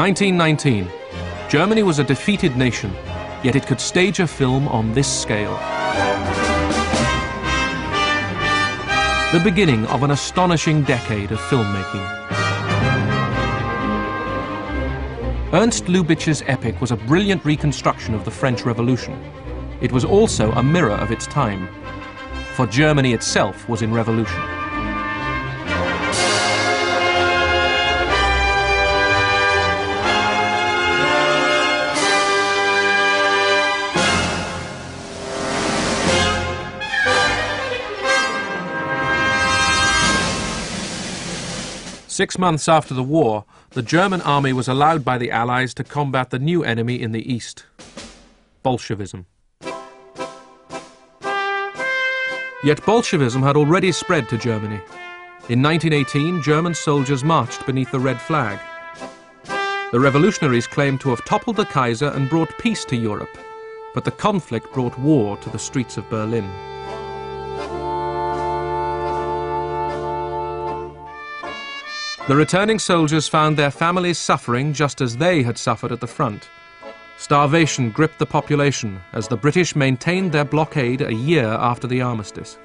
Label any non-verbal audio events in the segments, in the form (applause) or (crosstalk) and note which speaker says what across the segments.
Speaker 1: 1919. Germany was a defeated nation, yet it could stage a film on this scale. The beginning of an astonishing decade of filmmaking. Ernst Lubitsch's epic was a brilliant reconstruction of the French Revolution. It was also a mirror of its time, for Germany itself was in revolution. Six months after the war, the German army was allowed by the Allies to combat the new enemy in the east Bolshevism. Yet Bolshevism had already spread to Germany. In 1918, German soldiers marched beneath the red flag. The revolutionaries claimed to have toppled the Kaiser and brought peace to Europe, but the conflict brought war to the streets of Berlin. The returning soldiers found their families suffering just as they had suffered at the front. Starvation gripped the population as the British maintained their blockade a year after the armistice.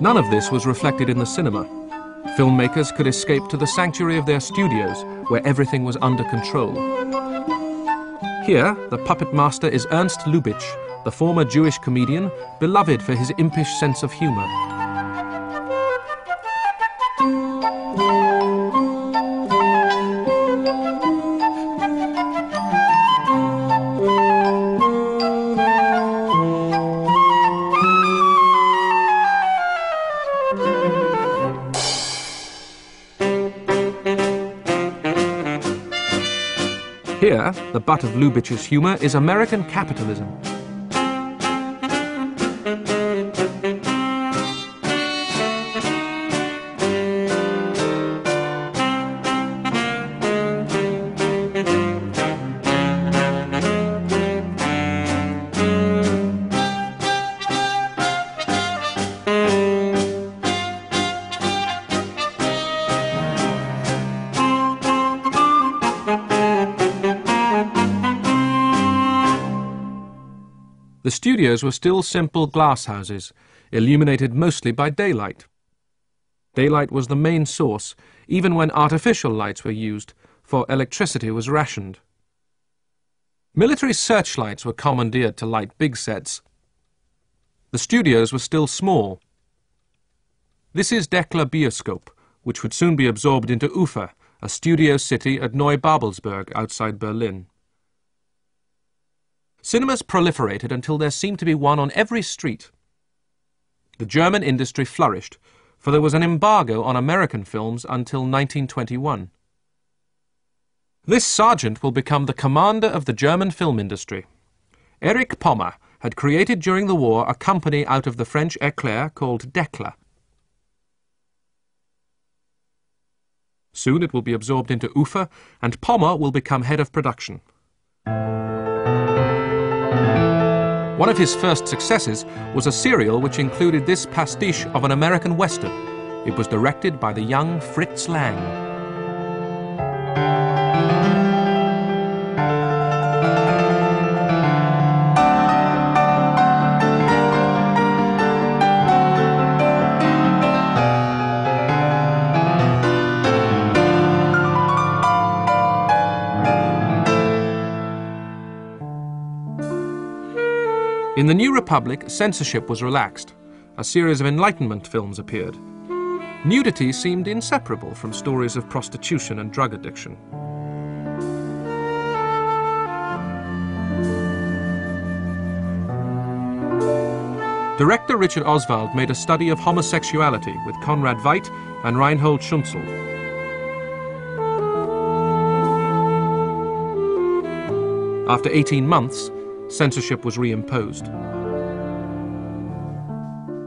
Speaker 1: None of this was reflected in the cinema. Filmmakers could escape to the sanctuary of their studios, where everything was under control. Here, the puppet master is Ernst Lubitsch, the former Jewish comedian, beloved for his impish sense of humor. Here, the butt of Lubitsch's humor is American capitalism. The studios were still simple glass houses, illuminated mostly by daylight. Daylight was the main source, even when artificial lights were used, for electricity was rationed. Military searchlights were commandeered to light big sets. The studios were still small. This is Decla Bioscope, which would soon be absorbed into Ufa, a studio city at Neubabelsberg outside Berlin. Cinemas proliferated until there seemed to be one on every street. The German industry flourished, for there was an embargo on American films until 1921. This sergeant will become the commander of the German film industry. Erich Pommer had created during the war a company out of the French éclair called Decla. Soon it will be absorbed into UFA, and Pommer will become head of production. One of his first successes was a serial which included this pastiche of an American Western. It was directed by the young Fritz Lang. In the New Republic, censorship was relaxed. A series of Enlightenment films appeared. Nudity seemed inseparable from stories of prostitution and drug addiction. Director Richard Oswald made a study of homosexuality with Conrad Veidt and Reinhold Schünzel. After 18 months, censorship was reimposed.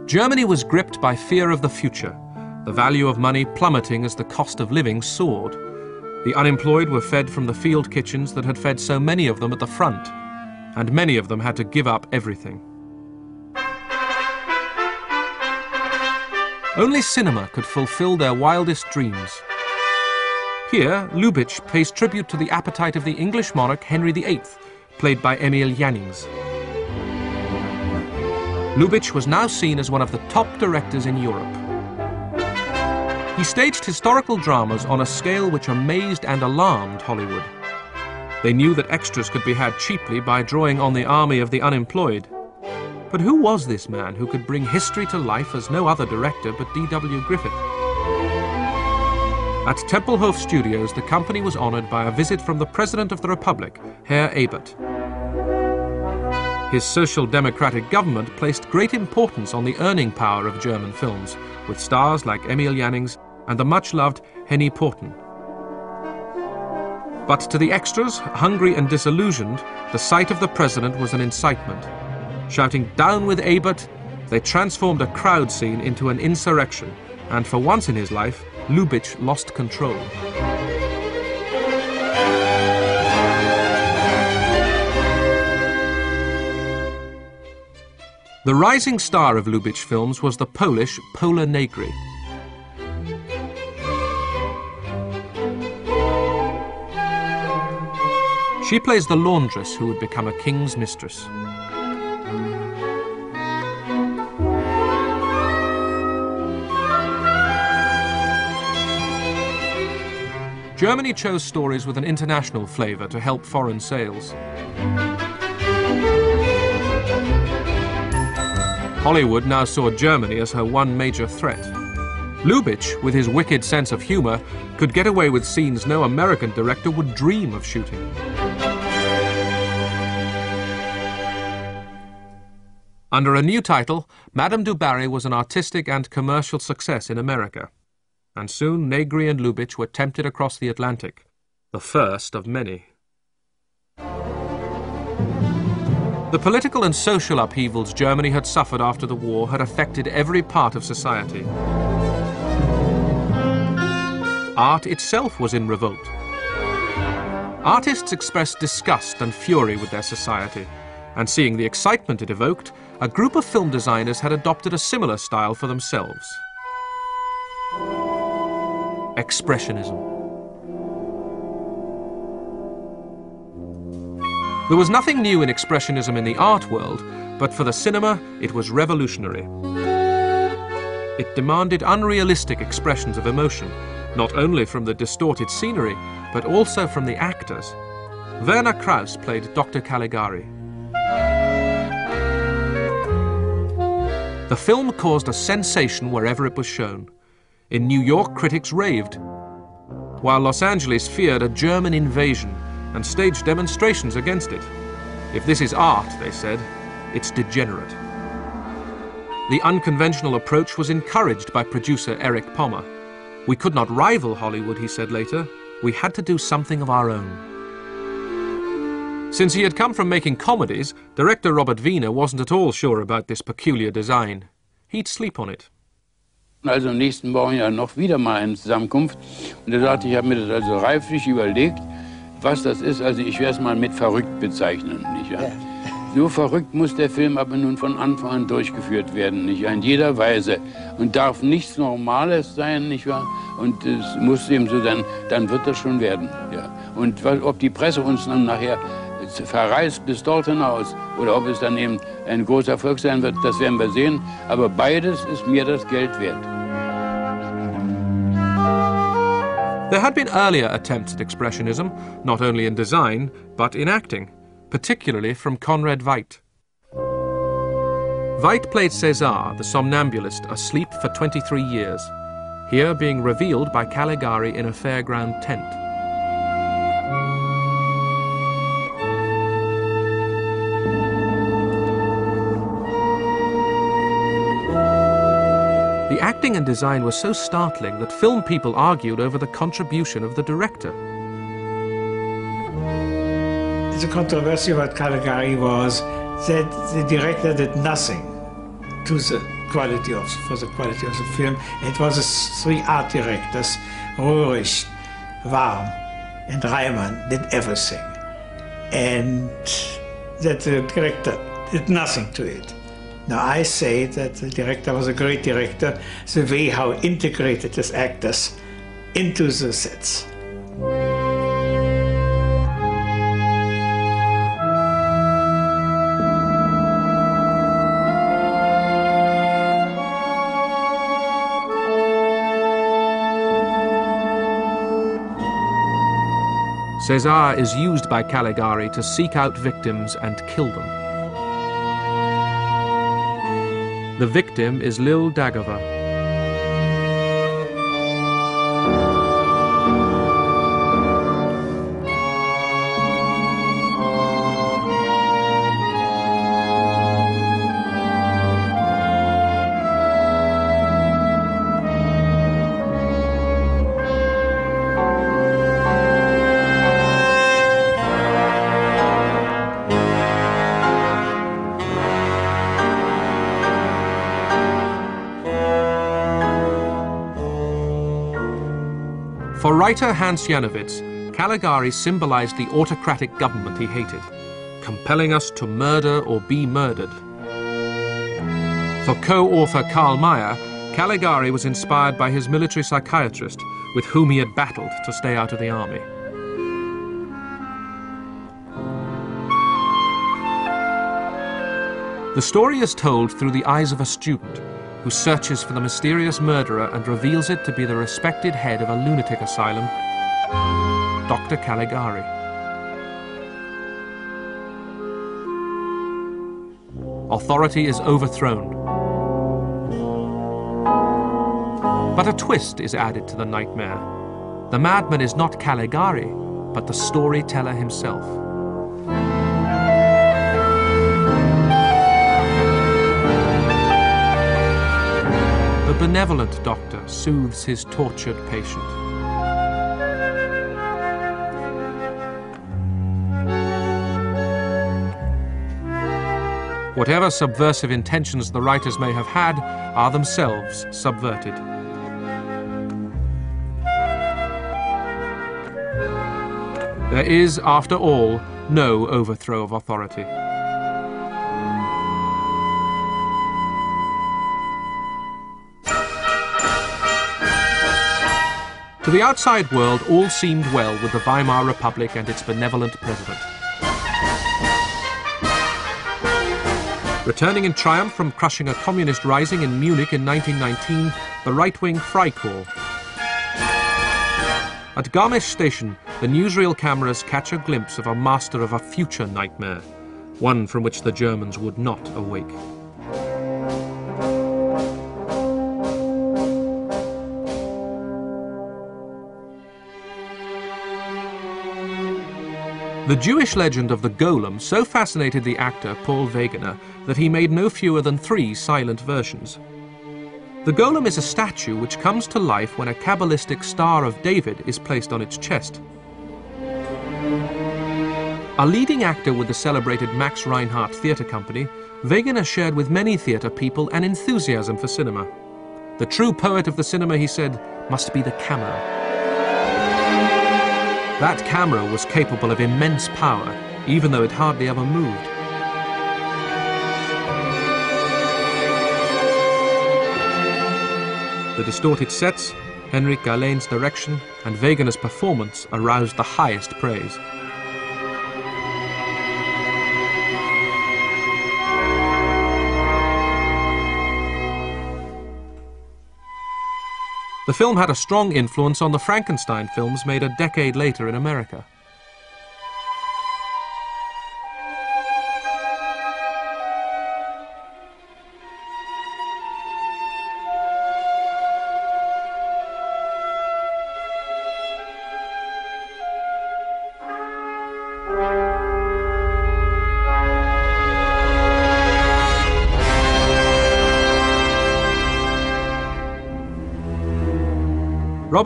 Speaker 1: Germany was gripped by fear of the future, the value of money plummeting as the cost of living soared. The unemployed were fed from the field kitchens that had fed so many of them at the front, and many of them had to give up everything. Only cinema could fulfill their wildest dreams. Here, Lubitsch pays tribute to the appetite of the English monarch Henry VIII, played by Emil Jannings. Lubitsch was now seen as one of the top directors in Europe. He staged historical dramas on a scale which amazed and alarmed Hollywood. They knew that extras could be had cheaply by drawing on the army of the unemployed. But who was this man who could bring history to life as no other director but D.W. Griffith? At Tempelhof Studios, the company was honored by a visit from the President of the Republic, Herr Ebert. His social democratic government placed great importance on the earning power of German films, with stars like Emil Jannings and the much-loved Henny Porten. But to the extras, hungry and disillusioned, the sight of the president was an incitement. Shouting, down with Ebert, they transformed a crowd scene into an insurrection, and for once in his life, Lubitsch lost control. The rising star of Lubitsch films was the Polish Pola Negri. She plays the laundress who would become a king's mistress. Germany chose stories with an international flavour to help foreign sales. Hollywood now saw Germany as her one major threat. Lubitsch, with his wicked sense of humour, could get away with scenes no American director would dream of shooting. Under a new title, Madame du Barry was an artistic and commercial success in America. And soon Negri and Lubitsch were tempted across the Atlantic, the first of many. The political and social upheavals Germany had suffered after the war had affected every part of society. Art itself was in revolt. Artists expressed disgust and fury with their society, and seeing the excitement it evoked, a group of film designers had adopted a similar style for themselves. Expressionism. There was nothing new in Expressionism in the art world, but for the cinema it was revolutionary. It demanded unrealistic expressions of emotion, not only from the distorted scenery, but also from the actors. Werner Krauss played Dr. Caligari. The film caused a sensation wherever it was shown. In New York, critics raved, while Los Angeles feared a German invasion and staged demonstrations against it. If this is art, they said, it's degenerate. The unconventional approach was encouraged by producer Erich Pommer. We could not rival Hollywood, he said later. We had to do something of our own. Since he had come from making comedies, director Robert Wiene wasn't at all sure about this peculiar design. He'd sleep on it.
Speaker 2: Also im nächsten Morgen ja noch wieder mal eine Zusammenkunft. Und er sagte, ich habe mir das also reiflich überlegt, was das ist. Also ich werde es mal mit verrückt bezeichnen. Nicht wahr? Ja. So verrückt muss der Film aber nun von Anfang an durchgeführt werden, nicht wahr? in jeder Weise. Und darf nichts Normales sein, nicht wahr? Und es muss eben so, dann, dann wird das schon werden. Ja. Und ob die Presse uns dann nachher verreist bis dort hinaus oder ob es dann eben ein großer Erfolg sein wird, das werden wir sehen. Aber beides ist mir das Geld wert.
Speaker 1: There had been earlier attempts at Expressionism, not only in design, but in acting, particularly from Conrad Veidt. Veidt played César, the somnambulist, asleep for 23 years, here being revealed by Caligari in a fairground tent. Acting and design were so startling that film people argued over the contribution of the director.
Speaker 3: The controversy about Caligari was that the director did nothing to the quality of for the quality of the film. It was three art directors, Rohrig, Warm, and Reimann did everything, and that the director did nothing to it. Now I say that the director was a great director, the way how integrated his actors into the sets.
Speaker 1: Cesar is used by Caligari to seek out victims and kill them. The victim is Lil Dagover. Writer Hans Janowitz, Caligari symbolized the autocratic government he hated, compelling us to murder or be murdered. For co-author Carl Mayer, Caligari was inspired by his military psychiatrist, with whom he had battled to stay out of the army. The story is told through the eyes of a student who searches for the mysterious murderer and reveals it to be the respected head of a lunatic asylum, Dr. Caligari. Authority is overthrown. But a twist is added to the nightmare. The madman is not Caligari, but the storyteller himself. Benevolent doctor soothes his tortured patient. Whatever subversive intentions the writers may have had are themselves subverted. There is, after all, no overthrow of authority. To the outside world, all seemed well with the Weimar Republic and its benevolent president. Returning in triumph from crushing a communist rising in Munich in 1919, the right-wing Freikorps. At Garmisch station, the newsreel cameras catch a glimpse of a master of a future nightmare, one from which the Germans would not awake. The Jewish legend of the golem so fascinated the actor Paul Wegener that he made no fewer than three silent versions. The golem is a statue which comes to life when a Kabbalistic Star of David is placed on its chest. A leading actor with the celebrated Max Reinhardt Theatre Company, Wegener shared with many theatre people an enthusiasm for cinema. The true poet of the cinema, he said, must be the camera. That camera was capable of immense power, even though it hardly ever moved. The distorted sets, Henrik Galeen's direction, and Wegener's performance aroused the highest praise. The film had a strong influence on the Frankenstein films made a decade later in America.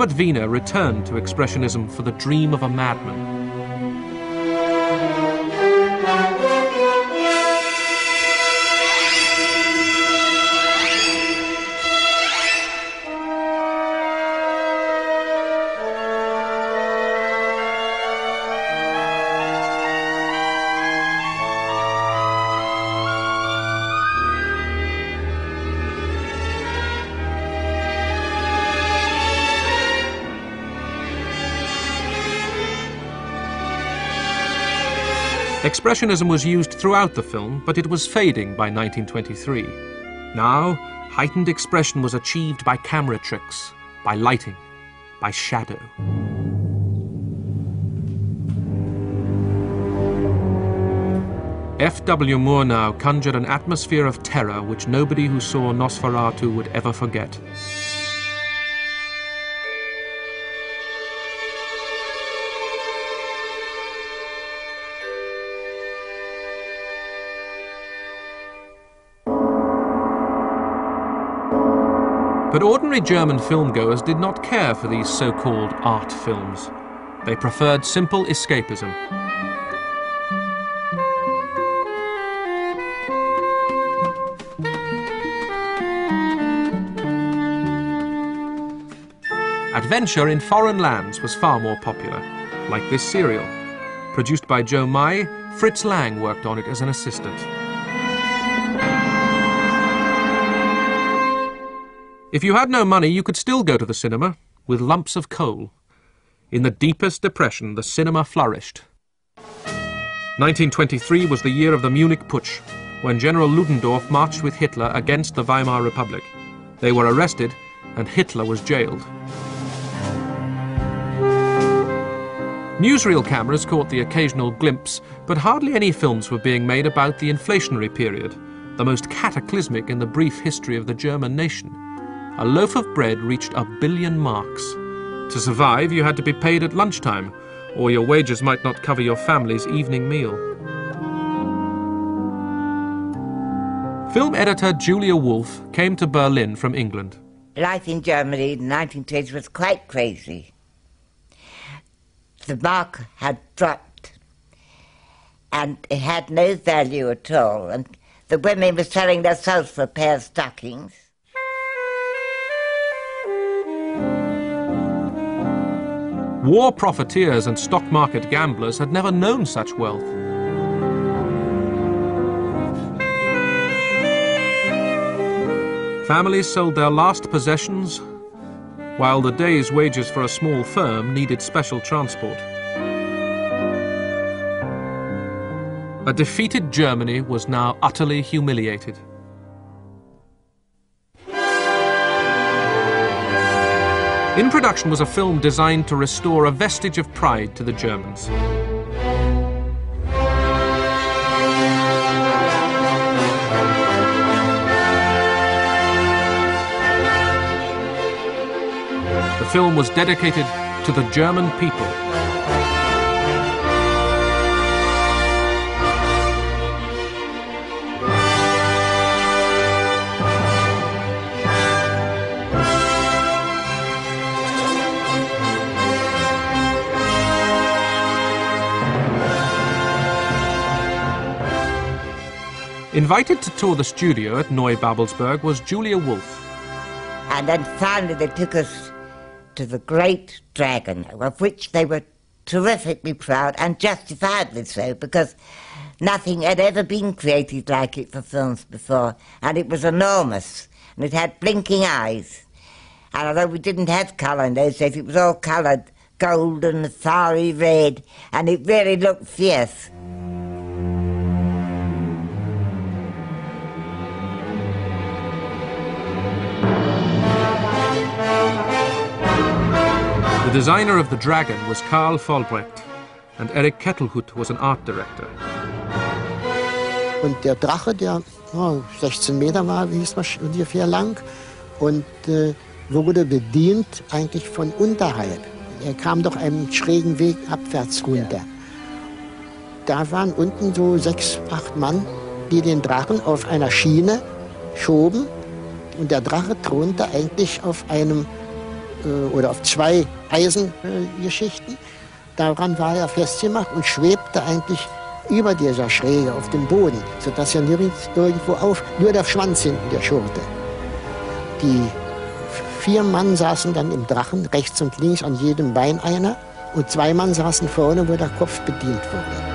Speaker 1: Robert Wiene returned to Expressionism for the dream of a madman. Expressionism was used throughout the film, but it was fading by 1923. Now, heightened expression was achieved by camera tricks, by lighting, by shadow. F.W. Murnau conjured an atmosphere of terror which nobody who saw Nosferatu would ever forget. But ordinary German filmgoers did not care for these so-called art films. They preferred simple escapism. Adventure in foreign lands was far more popular, like this serial. Produced by Joe May, Fritz Lang worked on it as an assistant. If you had no money, you could still go to the cinema with lumps of coal. In the deepest depression, the cinema flourished. 1923 was the year of the Munich Putsch, when General Ludendorff marched with Hitler against the Weimar Republic. They were arrested, and Hitler was jailed. Newsreel cameras caught the occasional glimpse, but hardly any films were being made about the inflationary period, the most cataclysmic in the brief history of the German nation a loaf of bread reached a billion marks. To survive, you had to be paid at lunchtime, or your wages might not cover your family's evening meal. Film editor Julia Wolf came to Berlin from England.
Speaker 4: Life in Germany in the 1920s was quite crazy. The mark had dropped, and it had no value at all, and the women were selling souls for a pair of stockings.
Speaker 1: War profiteers and stock market gamblers had never known such wealth. Families sold their last possessions, while the day's wages for a small firm needed special transport. A defeated Germany was now utterly humiliated. In production was a film designed to restore a vestige of pride to the Germans. The film was dedicated to the German people. Invited to tour the studio at Neubabelsberg was Julia Wolf.
Speaker 4: And then finally they took us to the Great Dragon, of which they were terrifically proud, and justifiably so, because nothing had ever been created like it for films before, and it was enormous, and it had blinking eyes. And although we didn't have colour in those days, it was all coloured golden, fiery red, and it really looked fierce.
Speaker 1: The designer of the dragon was Karl Vollbrecht, and Eric Kettelhut was an art director.
Speaker 5: Und der Drache, der oh, 16 Meter war, wie es ungefähr lang, und äh, wurde bedient eigentlich von unterhalb. Er kam doch einen schrägen Weg abwärts runter. Da waren unten so sechs, acht Mann, die den Drachen auf einer Schiene schoben. Und der Drache thronte eigentlich auf einem oder auf zwei Eisengeschichten. Daran war er festgemacht und schwebte eigentlich über dieser Schräge auf dem Boden, sodass er nirgends irgendwo auf, nur der Schwanz hinten der Schurte. Die vier Mann saßen dann im Drachen, rechts und links an jedem Bein einer, und zwei Mann saßen vorne, wo der Kopf bedient wurde.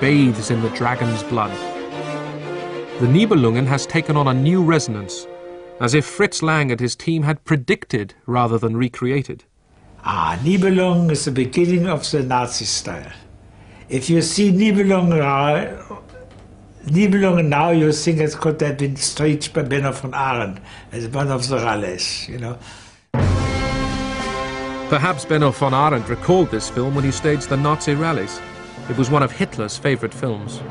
Speaker 1: Bathes in the dragon's blood. The Nibelungen has taken on a new resonance, as if Fritz Lang and his team had predicted rather than recreated.
Speaker 3: Ah, Nibelung is the beginning of the Nazi style. If you see Nibelung, Nibelungen now, you think it could have been staged by Benno von Arent as one of the rallies, you know.
Speaker 1: Perhaps Benno von Arent recalled this film when he staged the Nazi rallies. It was one of Hitler's favourite films.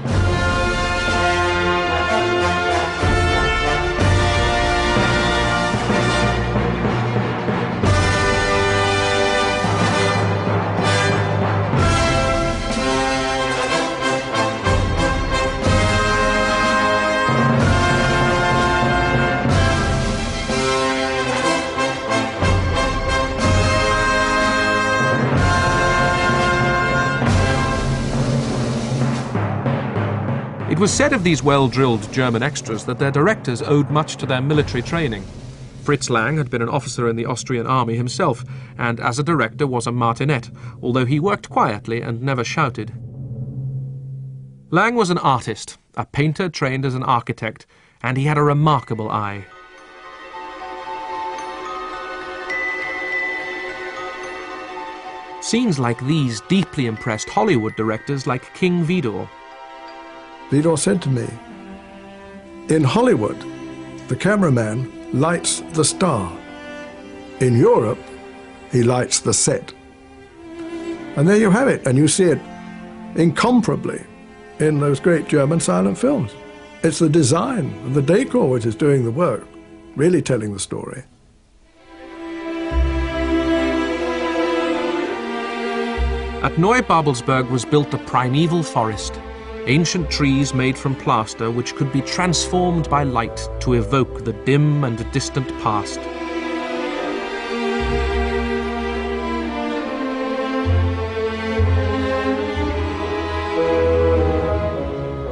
Speaker 1: It was said of these well-drilled German extras that their directors owed much to their military training. Fritz Lang had been an officer in the Austrian army himself, and as a director was a martinet, although he worked quietly and never shouted. Lang was an artist, a painter trained as an architect, and he had a remarkable eye. Scenes like these deeply impressed Hollywood directors like King Vidor.
Speaker 6: Vidor said to me, in Hollywood, the cameraman lights the star. In Europe, he lights the set. And there you have it, and you see it incomparably in those great German silent films. It's the design and the decor which is doing the work, really telling the story.
Speaker 1: At Neubabelsberg was built the primeval forest ancient trees made from plaster which could be transformed by light to evoke the dim and distant past.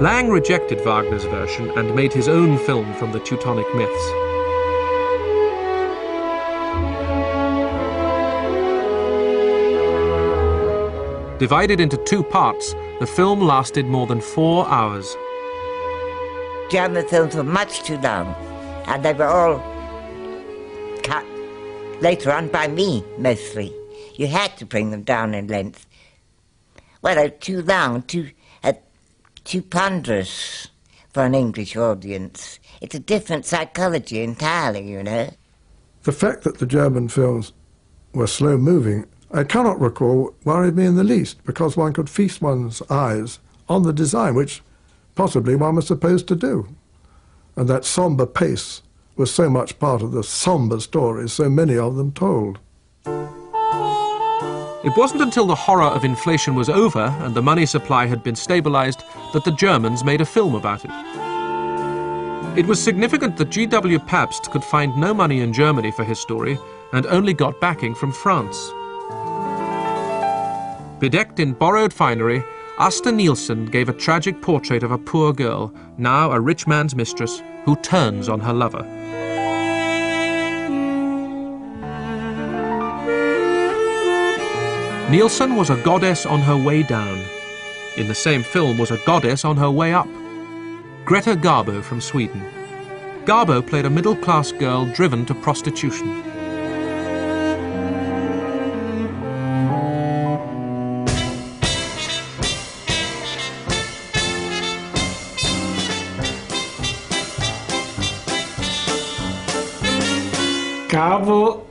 Speaker 1: Lang rejected Wagner's version and made his own film from the Teutonic myths. Divided into two parts, the film lasted more than four hours.
Speaker 4: German films were much too long, and they were all cut later on by me, mostly. You had to bring them down in length. Well, they're too long, too, uh, too ponderous for an English audience. It's a different psychology entirely, you know.
Speaker 6: The fact that the German films were slow moving I cannot recall worried me in the least, because one could feast one's eyes on the design, which possibly one was supposed to do. And that sombre pace was so much part of the sombre stories so many of them told.
Speaker 1: It wasn't until the horror of inflation was over and the money supply had been stabilized that the Germans made a film about it. It was significant that G.W. Pabst could find no money in Germany for his story and only got backing from France. Bedecked in borrowed finery, Asta Nielsen gave a tragic portrait of a poor girl, now a rich man's mistress, who turns on her lover. Nielsen was a goddess on her way down. In the same film was a goddess on her way up. Greta Garbo from Sweden. Garbo played a middle-class girl driven to prostitution.
Speaker 3: Garbo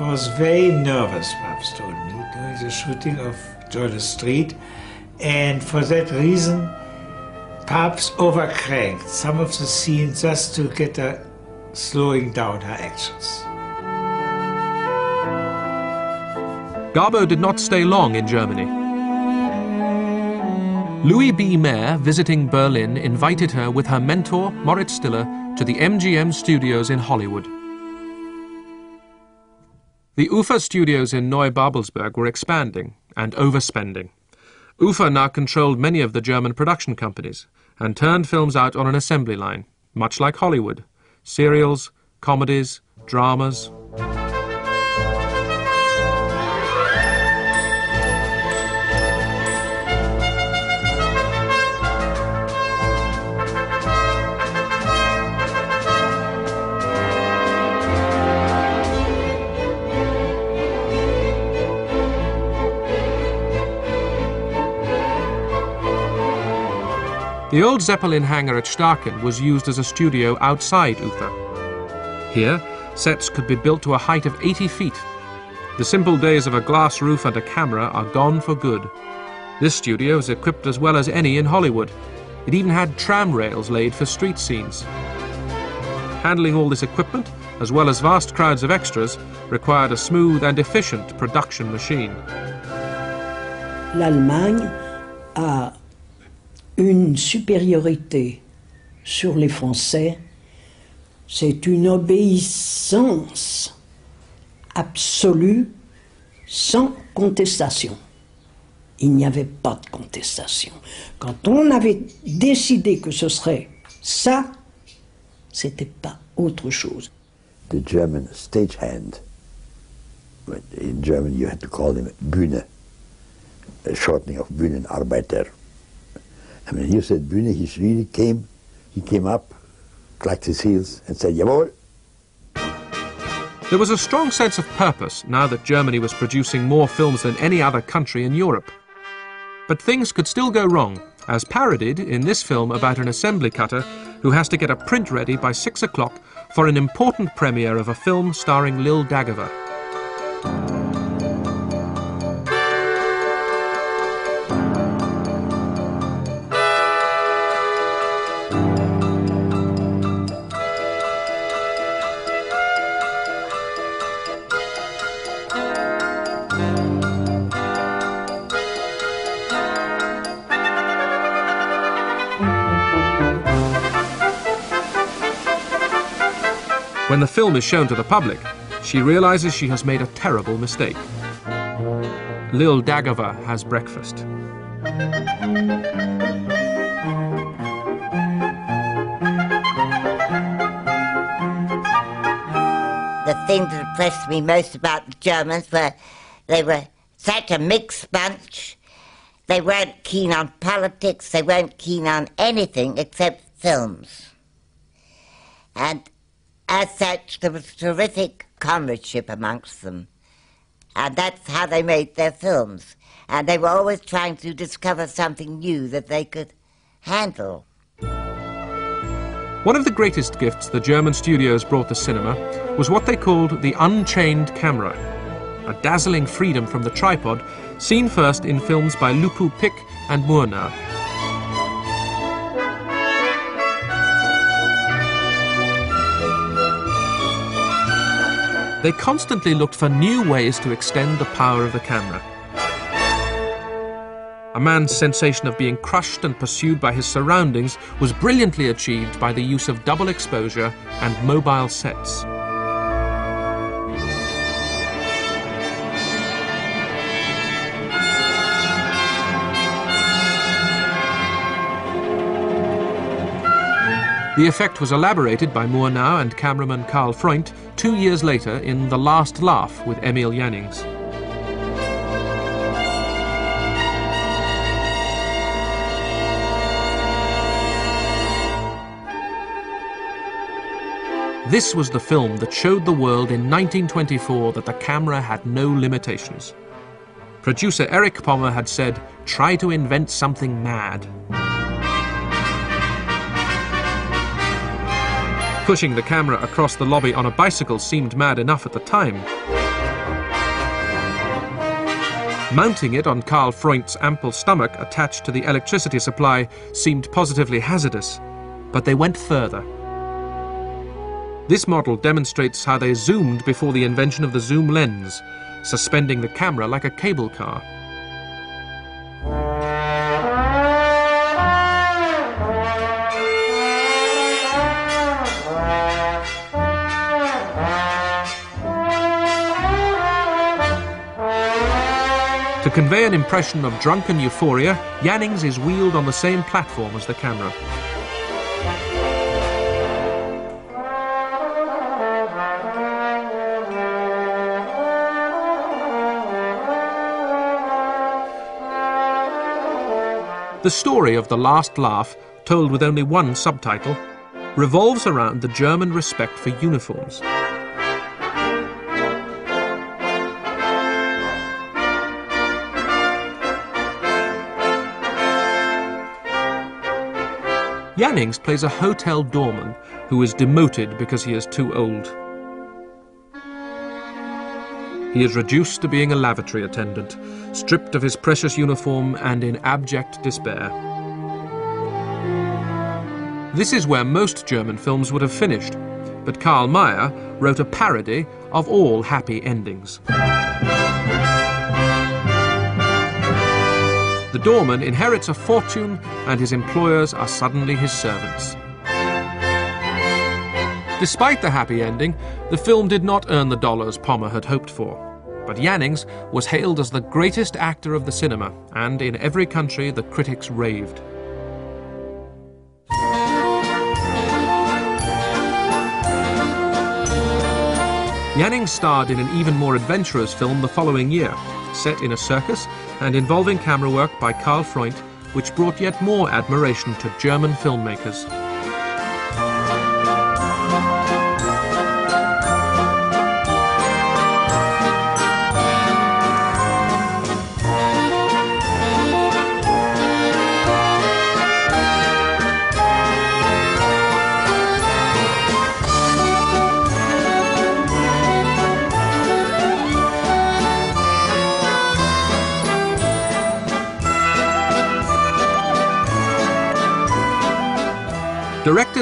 Speaker 3: was very nervous, Pabst told me, during the shooting of Joyless Street. And for that reason, Pabst overcranked some of the scenes just to get her slowing down her actions.
Speaker 1: Garbo did not stay long in Germany. Louis B. Mayer, visiting Berlin, invited her with her mentor, Moritz Stiller, to the MGM studios in Hollywood. The UFA studios in Neubabelsberg were expanding and overspending. UFA now controlled many of the German production companies and turned films out on an assembly line, much like Hollywood. Serials, comedies, dramas. The old Zeppelin hangar at Staaken was used as a studio outside Uther. Here, sets could be built to a height of 80 feet. The simple days of a glass roof and a camera are gone for good. This studio is equipped as well as any in Hollywood. It even had tram rails laid for street scenes. Handling all this equipment, as well as vast crowds of extras, required a smooth and efficient production machine.
Speaker 7: L'Allemagne a une supériorité sur les Français, c'est une obéissance absolue sans contestation. Il n'y avait pas de contestation. Quand on avait décidé que ce serait ça, c'était pas autre chose.
Speaker 8: The German stagehand, in German you had to call him Bühne, a shortening of Bühnenarbeiter. And when you said Bühne, he really came, he came up, clacked his heels and said, Jawohl.
Speaker 1: There was a strong sense of purpose now that Germany was producing more films than any other country in Europe. But things could still go wrong, as parodied in this film about an assembly cutter who has to get a print ready by six o'clock for an important premiere of a film starring Lil Dagover. Film is shown to the public, she realizes she has made a terrible mistake. Lil Dagover has breakfast.
Speaker 4: The thing that impressed me most about the Germans were they were such a mixed bunch. They weren't keen on politics, they weren't keen on anything except films. And as such, there was terrific comradeship amongst them. And that's how they made their films. And they were always trying to discover something new that they could handle.
Speaker 1: One of the greatest gifts the German studios brought the cinema was what they called the unchained camera, a dazzling freedom from the tripod seen first in films by Lupu Pick and Murnau. They constantly looked for new ways to extend the power of the camera. A man's sensation of being crushed and pursued by his surroundings was brilliantly achieved by the use of double exposure and mobile sets. The effect was elaborated by Murnau and cameraman Karl Freund two years later in The Last Laugh with Emil Jannings. This was the film that showed the world in 1924 that the camera had no limitations. Producer Erich Pommer had said, try to invent something mad. Pushing the camera across the lobby on a bicycle seemed mad enough at the time. Mounting it on Karl Freund's ample stomach attached to the electricity supply seemed positively hazardous, but they went further. This model demonstrates how they zoomed before the invention of the zoom lens, suspending the camera like a cable car. To convey an impression of drunken euphoria, Jannings is wheeled on the same platform as the camera. The story of The Last Laugh, told with only one subtitle, revolves around the German respect for uniforms. Jannings plays a hotel doorman who is demoted because he is too old. He is reduced to being a lavatory attendant, stripped of his precious uniform and in abject despair. This is where most German films would have finished, but Carl Mayer wrote a parody of all happy endings. The doorman inherits a fortune and his employers are suddenly his servants. Despite the happy ending, the film did not earn the dollars Pommer had hoped for. But Jannings was hailed as the greatest actor of the cinema, and in every country the critics raved. Jannings starred in an even more adventurous film the following year, set in a circus and involving camera work by Karl Freund, which brought yet more admiration to German filmmakers.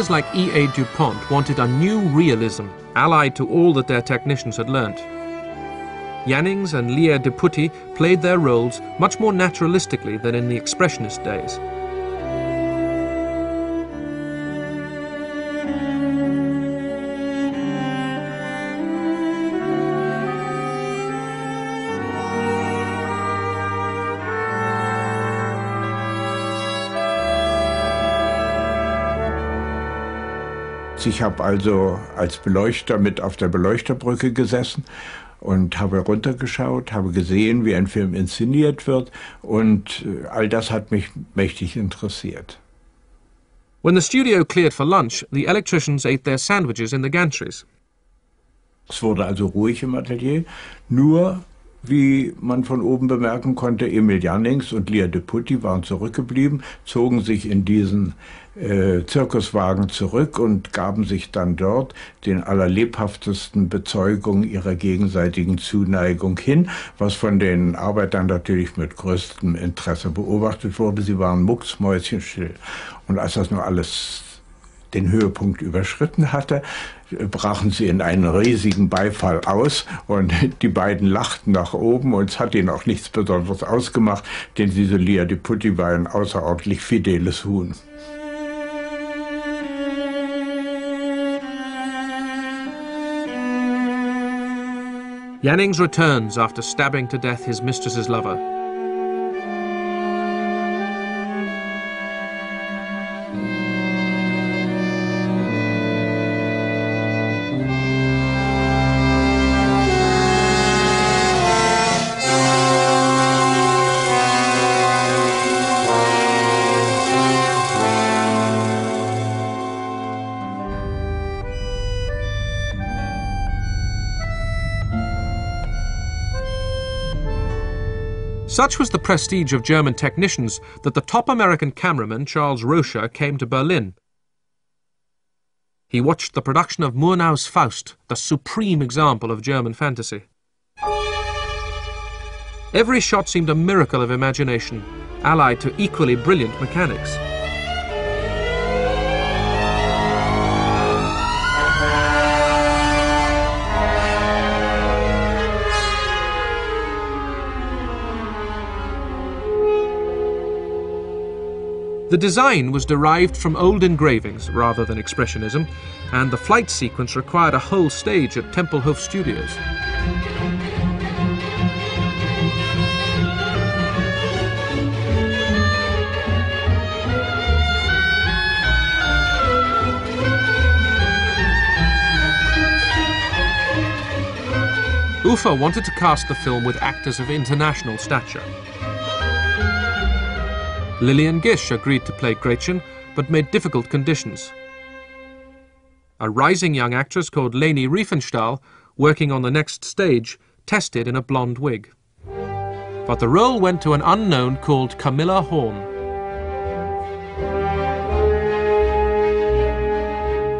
Speaker 1: Directors like E.A. DuPont wanted a new realism, allied to all that their technicians had learnt. Jannings and Lya de Putti played their roles much more naturalistically than in the Expressionist days.
Speaker 9: Ich habe also als Beleuchter mit auf der Beleuchterbrücke gesessen und habe runtergeschaut, habe gesehen, wie ein Film inszeniert wird und äh, all das hat mich mächtig interessiert.
Speaker 1: When the studio cleared for lunch, the electricians ate their sandwiches in the gantries.
Speaker 9: Es wurde also ruhig im Atelier, nur wie man von oben bemerken konnte, Emil Jannings und Lia de Putti waren zurückgeblieben, zogen sich in diesen äh, Zirkuswagen zurück und gaben sich dann dort den allerlebhaftesten Bezeugungen ihrer gegenseitigen Zuneigung hin, was von den Arbeitern natürlich mit größtem Interesse beobachtet wurde. Sie waren mucksmäuschenstill. Und als das nur alles den Höhepunkt überschritten hatte, brachen sie in einen riesigen Beifall aus und (laughs) die beiden lachten nach oben und es hat ihnen auch nichts Besonderes ausgemacht, denn diese Lia di Putti war ein außerordentlich fideles Huhn.
Speaker 1: Jannings returns after stabbing to death his mistress's lover. Such was the prestige of German technicians that the top American cameraman, Charles Rosher, came to Berlin. He watched the production of Murnau's Faust, the supreme example of German fantasy. Every shot seemed a miracle of imagination, allied to equally brilliant mechanics. The design was derived from old engravings rather than Expressionism, and the flight sequence required a whole stage at Tempelhof Studios. Ufa wanted to cast the film with actors of international stature. Lillian Gish agreed to play Gretchen, but made difficult conditions. A rising young actress called Leni Riefenstahl, working on the next stage, tested in a blonde wig. But the role went to an unknown called Camilla Horn.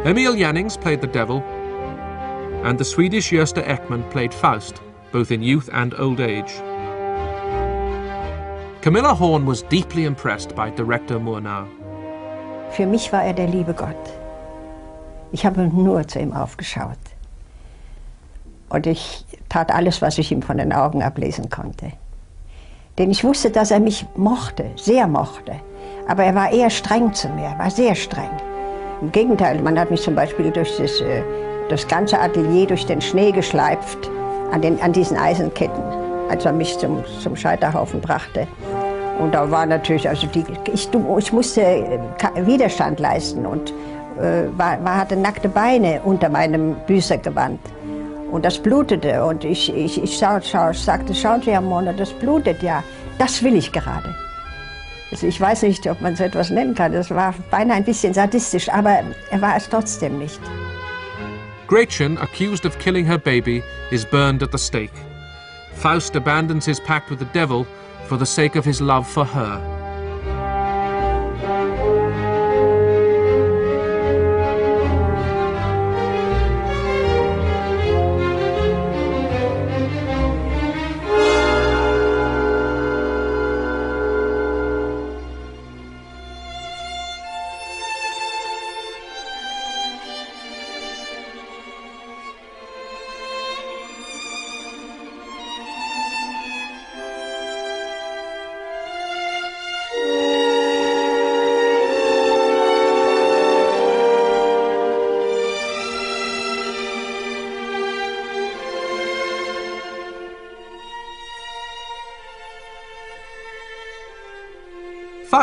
Speaker 1: Emil Jannings played the devil, and the Swedish Gösta Ekman played Faust, both in youth and old age. Camilla Horn was deeply impressed by director Murnau.
Speaker 7: Für mich war er der liebe Gott. Ich habe nur zu ihm aufgeschaut. Und ich tat alles, was ich ihm von den Augen ablesen konnte. Denn ich wusste, dass er mich mochte, sehr mochte. Aber er war eher streng zu mir, war sehr streng. Im Gegenteil, man hat mich zum Beispiel durch das, äh, das ganze Atelier durch den Schnee geschleift, an, den, an diesen Eisenketten, als er mich zum, zum Scheiterhaufen brachte. Und da war natürlich, also die, ich, ich musste äh, Widerstand leisten und äh, war, hatte nackte Beine unter meinem Büßergewand. Und das blutete. Und ich, ich, ich schau, schau, sagte, schauen Sie, Herr Mona, das blutet ja. Das will ich gerade. Also ich weiß nicht, ob man so etwas nennen kann. Das war beinahe ein bisschen sadistisch, aber er war es trotzdem nicht.
Speaker 1: Gretchen, accused of killing her baby, is burned at the stake. Faust abandons his pact with the devil for the sake of his love for her.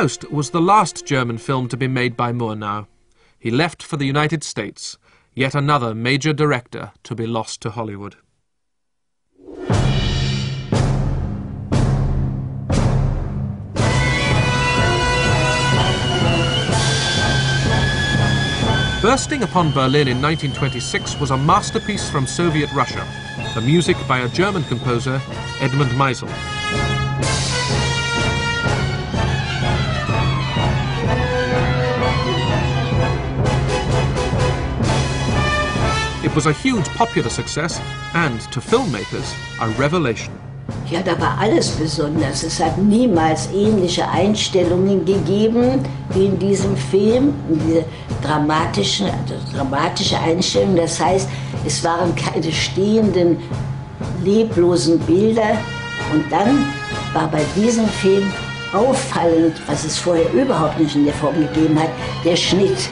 Speaker 1: Faust was the last German film to be made by Murnau. He left for the United States, yet another major director to be lost to Hollywood. Bursting upon Berlin in 1926 was a masterpiece from Soviet Russia, the music by a German composer, Edmund Meisel. It was a huge popular success and, to filmmakers, a revelation.
Speaker 10: Ja, da war alles besonders. Es hat niemals ähnliche Einstellungen gegeben wie in diesem Film, diese dramatischen, also dramatische Einstellung. Das heißt, es waren keine stehenden, leblosen Bilder. Und dann war bei diesem Film auffallend, was es vorher überhaupt nicht in der Form gegeben hat, der Schnitt.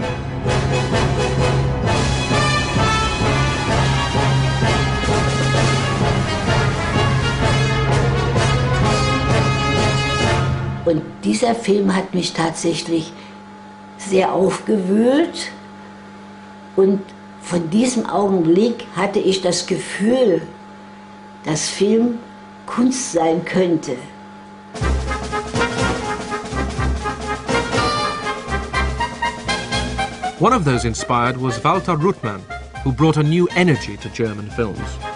Speaker 10: Dieser Film hat mich tatsächlich sehr aufgewühlt. Und von diesem Augenblick hatte ich das Gefühl, dass Film Kunst sein könnte.
Speaker 1: One of those inspired was Walter Ruttmann, who brought a new energy to German films.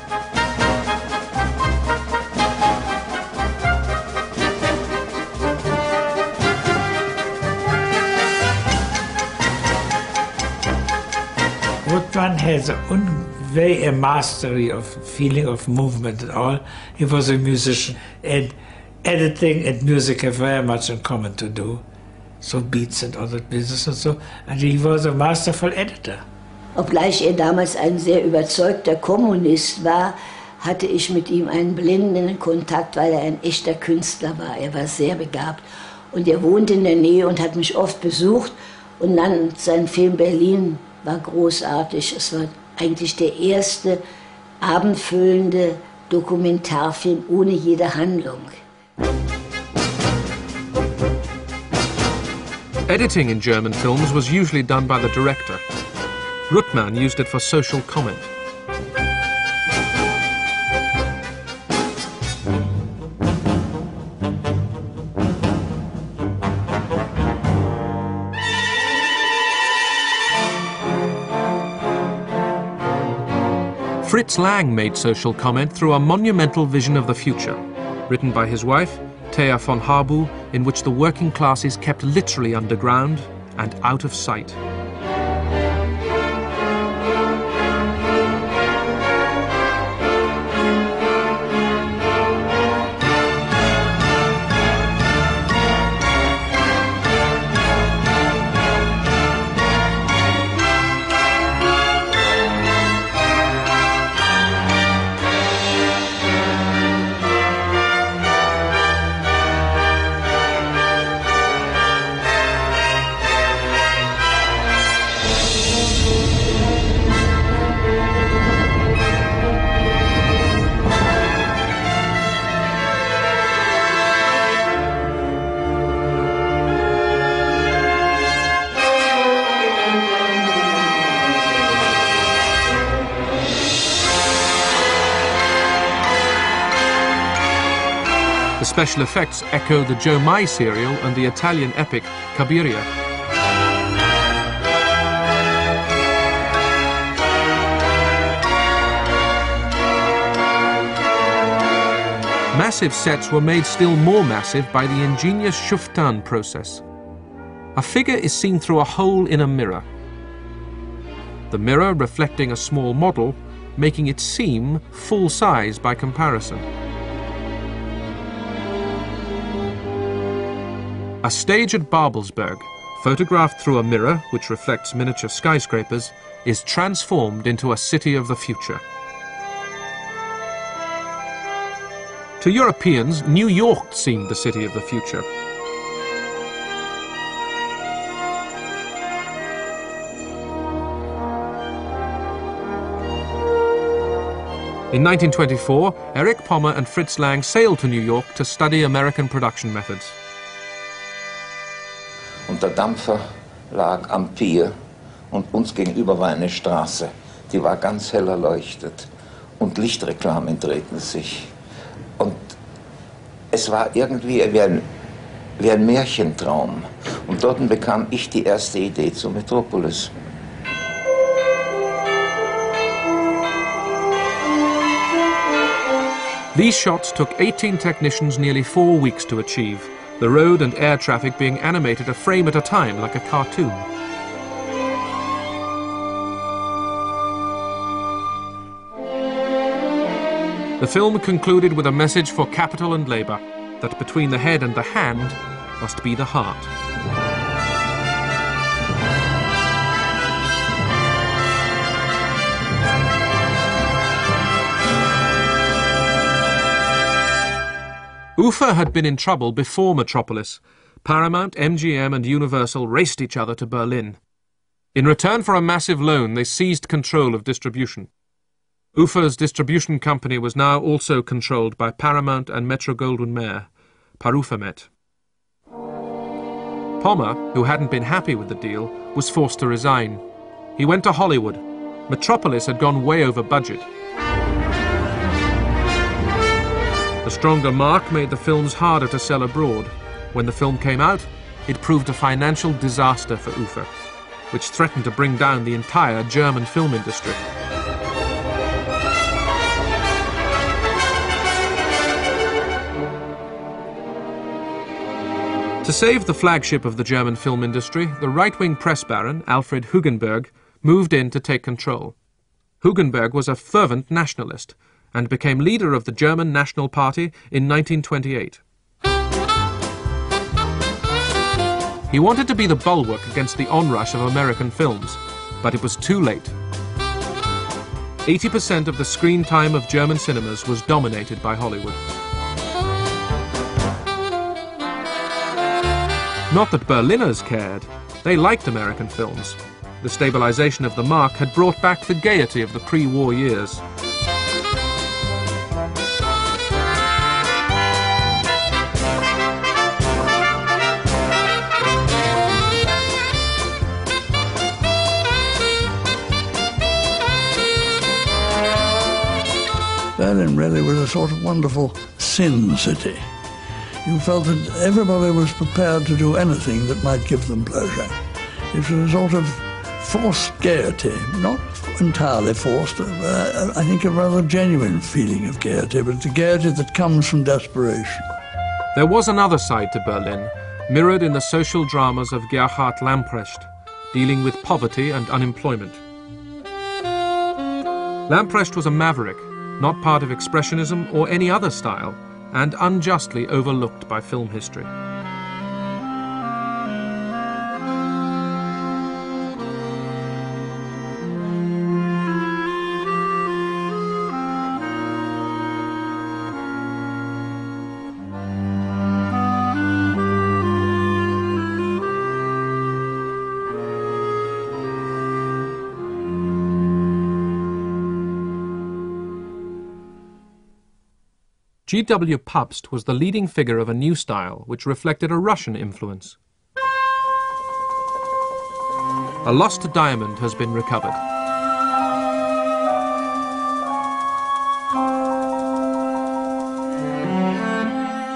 Speaker 3: Woodman has a very a mastery of feeling of movement and all. He was a musician, and editing and music have very much in common to do. So beats and other business and so. And he was a masterful editor.
Speaker 10: Obgleich er damals ein sehr überzeugter Kommunist war, hatte ich mit ihm einen blendenden Kontakt, weil er ein echter Künstler war. Er war sehr begabt. Und er wohnte in der Nähe und hat mich oft besucht und dann seinen Film Berlin war großartig. Es war eigentlich der erste abendfüllende Dokumentarfilm ohne jede Handlung.
Speaker 1: Editing in German films was usually done by the director. Ruttmann used it for social comment. Fritz Lang made social comment through a monumental vision of the future, written by his wife, Thea von Harbou, in which the working class is kept literally underground and out of sight. Special effects echo the Joe May serial and the Italian epic Cabiria. Massive sets were made still more massive by the ingenious Schüfftan process. A figure is seen through a hole in a mirror. The mirror reflecting a small model, making it seem full size by comparison. A stage at Babelsberg, photographed through a mirror which reflects miniature skyscrapers, is transformed into a city of the future. To Europeans, New York seemed the city of the future. In 1924, Erich Pommer and Fritz Lang sailed to New York to study American production methods.
Speaker 11: Und der Dampfer lag am Pier und uns gegenüber war eine Straße, die war ganz hell erleuchtet und Lichtreklamen drehten sich. Und es war irgendwie wie ein, wie ein Märchentraum. Und dort bekam ich die erste Idee zu Metropolis.
Speaker 1: These shots took 18 technicians nearly four weeks to achieve, the road and air traffic being animated a frame at a time like a cartoon. The film concluded with a message for capital and labour that between the head and the hand must be the heart. UFA had been in trouble before Metropolis. Paramount, MGM, and Universal raced each other to Berlin. In return for a massive loan, they seized control of distribution. UFA's distribution company was now also controlled by Paramount and Metro Goldwyn Mayer, Parufamet. Pommer, who hadn't been happy with the deal, was forced to resign. He went to Hollywood. Metropolis had gone way over budget. Stronger mark made the films harder to sell abroad. When the film came out, it proved a financial disaster for UFA, which threatened to bring down the entire German film industry. To save the flagship of the German film industry, the right-wing press baron, Alfred Hugenberg, moved in to take control. Hugenberg was a fervent nationalist and became leader of the German National Party in 1928. He wanted to be the bulwark against the onrush of American films, but it was too late. 80% of the screen time of German cinemas was dominated by Hollywood. Not that Berliners cared. They liked American films. The stabilization of the mark had brought back the gaiety of the pre-war years.
Speaker 12: Berlin really was a sort of wonderful sin city. You felt that everybody was prepared to do anything that might give them pleasure. It was a sort of forced gaiety, not entirely forced, uh, I think a rather genuine feeling of gaiety, but the gaiety that comes from desperation.
Speaker 1: There was another side to Berlin, mirrored in the social dramas of Gerhard Lamprecht, dealing with poverty and unemployment. Lamprecht was a maverick, not part of Expressionism or any other style, and unjustly overlooked by film history. G.W. Pabst was the leading figure of a new style which reflected a Russian influence. A lost diamond has been recovered.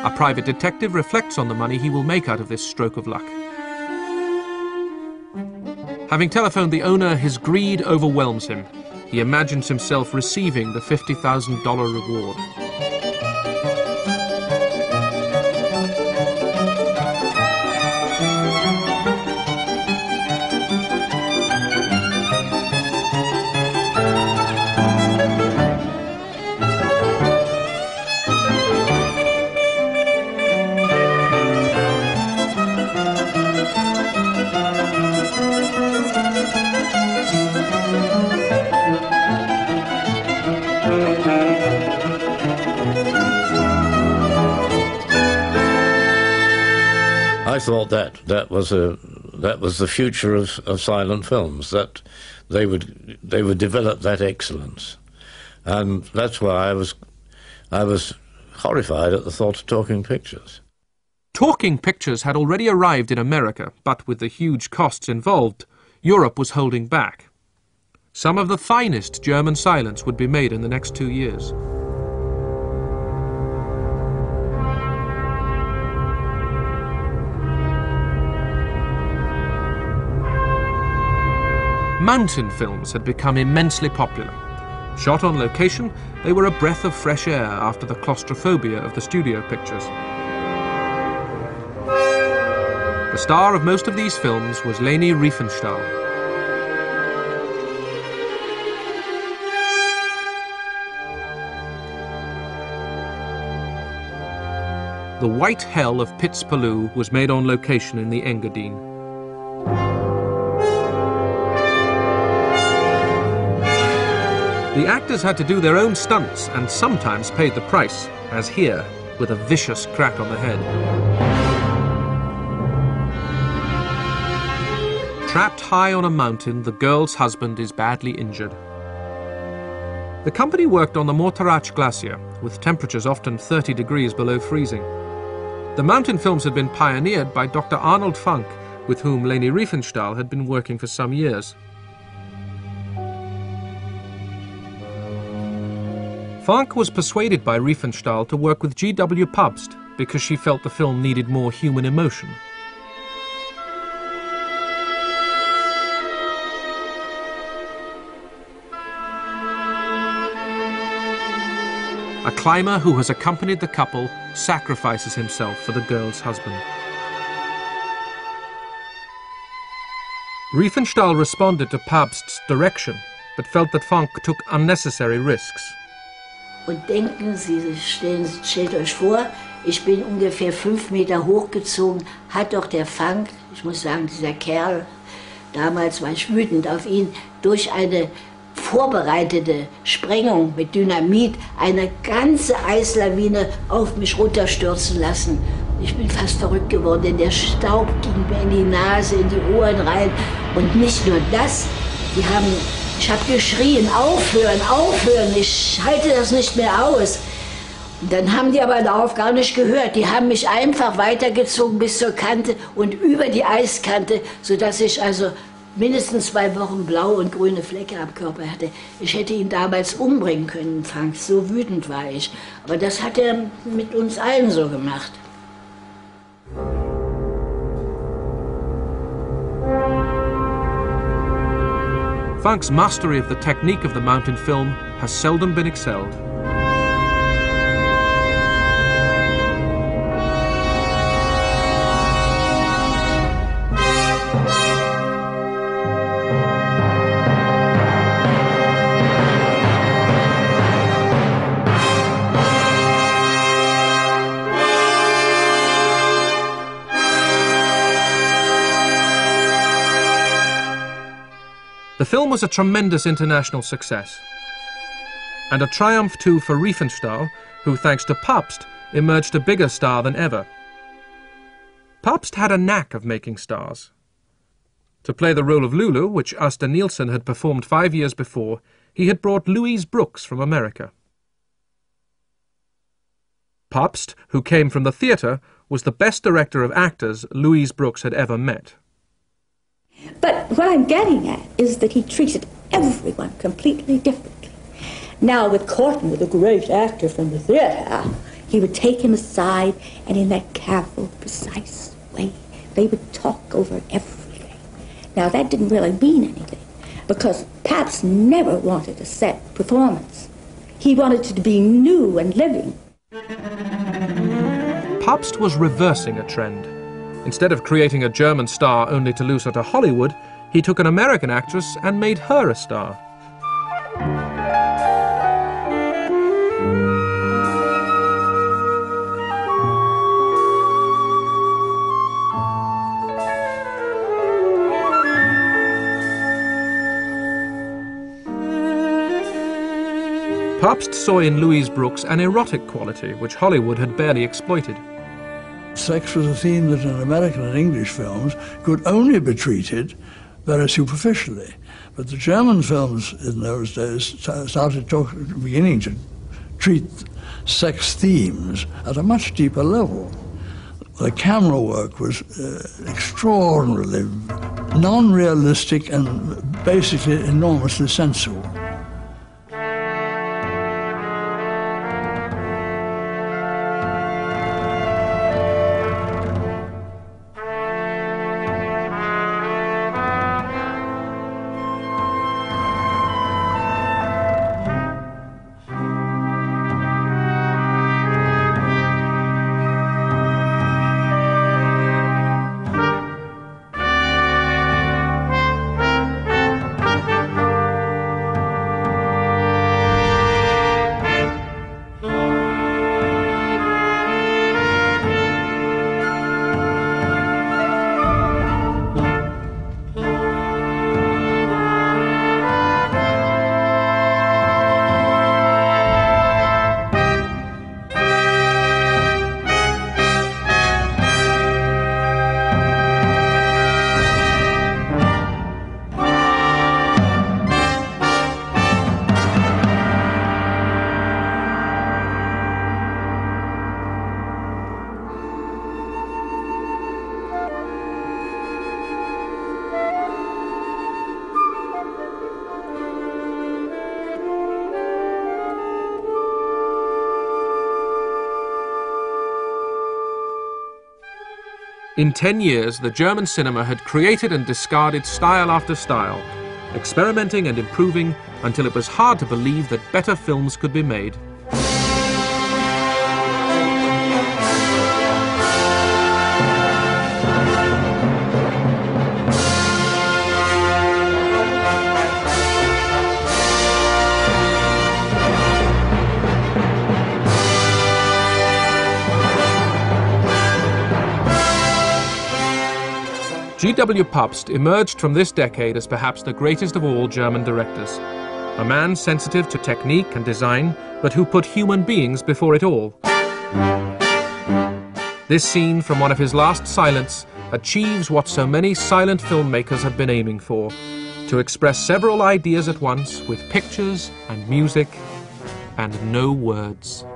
Speaker 1: A private detective reflects on the money he will make out of this stroke of luck. Having telephoned the owner, his greed overwhelms him. He imagines himself receiving the $50,000 reward.
Speaker 13: That that was a that was the future of, of silent films that they would they would develop that excellence, and that's why I was I was horrified at the thought of talking pictures.
Speaker 1: Talking pictures had already arrived in America, but with the huge costs involved, Europe was holding back. Some of the finest German silence would be made in the next two years. Mountain films had become immensely popular. Shot on location, they were a breath of fresh air after the claustrophobia of the studio pictures. The star of most of these films was Leni Riefenstahl. The White Hell of Piz Palu was made on location in the Engadine. The actors had to do their own stunts and sometimes paid the price, as here, with a vicious crack on the head. Trapped high on a mountain, the girl's husband is badly injured. The company worked on the Morteratsch Glacier, with temperatures often 30 degrees below freezing. The mountain films had been pioneered by Dr. Arnold Fanck, with whom Leni Riefenstahl had been working for some years. Fanck was persuaded by Riefenstahl to work with G.W. Pabst because she felt the film needed more human emotion. A climber who has accompanied the couple sacrifices himself for the girl's husband. Riefenstahl responded to Pabst's direction, but felt that Fanck took unnecessary risks.
Speaker 10: Und denken Sie, stellen, stellt euch vor, ich bin ungefähr fünf Meter hochgezogen, hat doch der Fang, ich muss sagen, dieser Kerl, damals war ich wütend auf ihn, durch eine vorbereitete Sprengung mit Dynamit eine ganze Eislawine auf mich runterstürzen lassen. Ich bin fast verrückt geworden, denn der Staub ging mir in die Nase, in die Ohren rein. Und nicht nur das, die haben, ich habe geschrien, aufhören, aufhören, ich halte das nicht mehr aus. Dann haben die aber darauf gar nicht gehört. Die haben mich einfach weitergezogen bis zur Kante und über die Eiskante, sodass ich also mindestens zwei Wochen blaue und grüne Flecke am Körper hatte. Ich hätte ihn damals umbringen können, Frank. So wütend war ich. Aber das hat er mit uns allen so gemacht.
Speaker 1: Fanck's mastery of the technique of the mountain film has seldom been excelled. Film was a tremendous international success, and a triumph too for Riefenstahl, who, thanks to Pabst, emerged a bigger star than ever. Pabst had a knack of making stars. To play the role of Lulu, which Asta Nielsen had performed five years before, he had brought Louise Brooks from America. Pabst, who came from the theatre, was the best director of actors Louise Brooks had ever met.
Speaker 14: But what I'm getting at is that he treated everyone completely differently. Now, with Kortner, the great actor from the theatre, He would take him aside, and in that careful, precise way, they would talk over everything. Now, that didn't really mean anything, because Pabst never wanted a set performance. He wanted to be new and living.
Speaker 1: Pabst was reversing a trend. Instead of creating a German star only to lose her to Hollywood, he took an American actress and made her a star. Pabst saw in Louise Brooks an erotic quality which Hollywood had barely exploited.
Speaker 12: Sex was a theme that in American and English films could only be treated very superficially. But the German films in those days started talk, beginning to treat sex themes at a much deeper level. The camera work was uh, extraordinarily non-realistic and basically enormously sensual. In ten years, the German cinema had created and discarded style after style, experimenting and improving until it was hard to believe that better films could be made. G.W. Pabst emerged from this decade as perhaps the greatest of all German directors. A man sensitive to technique and design, but who put human beings before it all. This scene from one of his last silents achieves what so many silent filmmakers have been aiming for to express several ideas at once with pictures and music and no words.